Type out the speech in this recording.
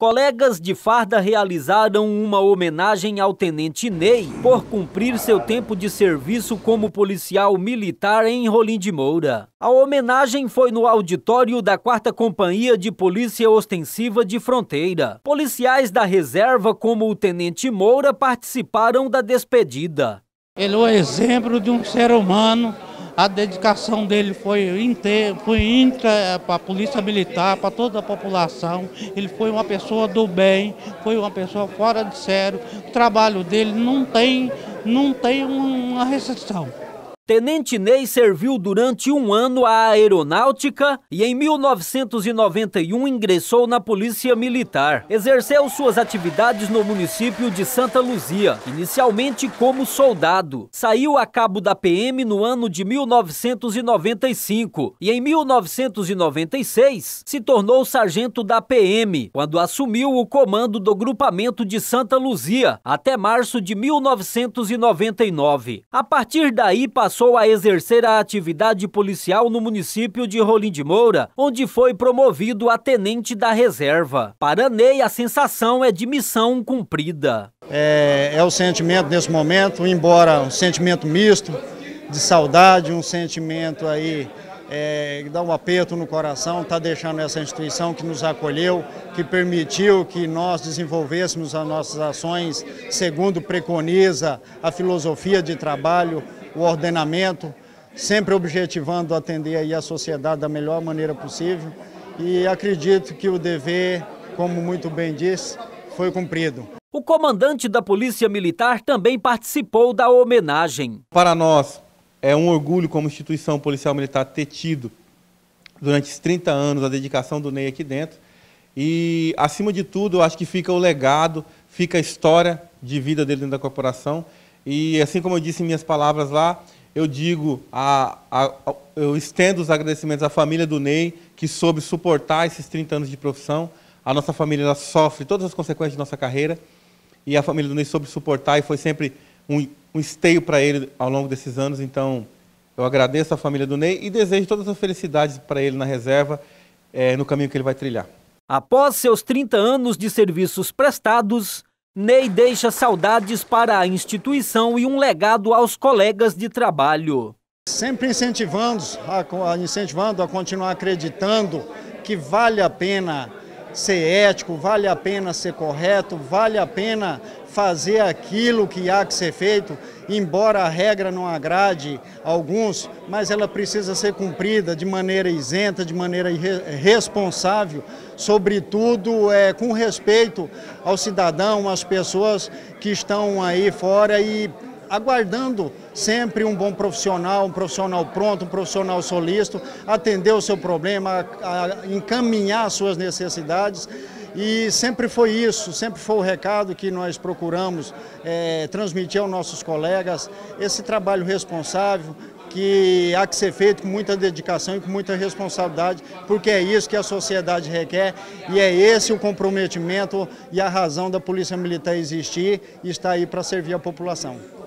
Colegas de farda realizaram uma homenagem ao Tenente Ney por cumprir seu tempo de serviço como policial militar em Rolim de Moura. A homenagem foi no auditório da 4 Companhia de Polícia Ostensiva de Fronteira. Policiais da reserva, como o Tenente Moura, participaram da despedida. Ele é o exemplo de um ser humano a dedicação dele foi inteira, foi íntegra é, para a polícia militar, para toda a população. Ele foi uma pessoa do bem, foi uma pessoa fora de sério. O trabalho dele não tem, não tem uma recessão. Tenente Ney serviu durante um ano à aeronáutica e em 1991 ingressou na Polícia Militar. Exerceu suas atividades no município de Santa Luzia, inicialmente como soldado. Saiu a cabo da PM no ano de 1995 e em 1996 se tornou sargento da PM, quando assumiu o comando do grupamento de Santa Luzia até março de 1999. A partir daí passou passou a exercer a atividade policial no município de Rolim de Moura, onde foi promovido a tenente da reserva. Para Ney, a sensação é de missão cumprida. É, é o sentimento nesse momento, embora um sentimento misto, de saudade, um sentimento aí é, dá um aperto no coração, está deixando essa instituição que nos acolheu, que permitiu que nós desenvolvêssemos as nossas ações segundo preconiza a filosofia de trabalho, o ordenamento, sempre objetivando atender aí a sociedade da melhor maneira possível. E acredito que o dever, como muito bem disse, foi cumprido. O comandante da Polícia Militar também participou da homenagem. Para nós, é um orgulho como instituição policial militar ter tido, durante esses 30 anos, a dedicação do Ney aqui dentro. E, acima de tudo, eu acho que fica o legado, fica a história de vida dele dentro da corporação. E assim como eu disse em minhas palavras lá, eu digo, a, a, a, eu estendo os agradecimentos à família do Ney, que soube suportar esses 30 anos de profissão. A nossa família sofre todas as consequências de nossa carreira. E a família do Ney soube suportar e foi sempre um, um esteio para ele ao longo desses anos. Então, eu agradeço à família do Ney e desejo todas as felicidades para ele na reserva, é, no caminho que ele vai trilhar. Após seus 30 anos de serviços prestados, Ney deixa saudades para a instituição e um legado aos colegas de trabalho. Sempre incentivando incentivando a continuar acreditando que vale a pena ser ético, vale a pena ser correto, vale a pena fazer aquilo que há que ser feito, embora a regra não agrade alguns, mas ela precisa ser cumprida de maneira isenta, de maneira responsável, sobretudo é, com respeito ao cidadão, às pessoas que estão aí fora e aguardando sempre um bom profissional, um profissional pronto, um profissional solícito, atender o seu problema, a, a encaminhar as suas necessidades. E sempre foi isso, sempre foi o recado que nós procuramos é, transmitir aos nossos colegas, esse trabalho responsável, que há que ser feito com muita dedicação e com muita responsabilidade, porque é isso que a sociedade requer e é esse o comprometimento e a razão da Polícia Militar existir e estar aí para servir a população.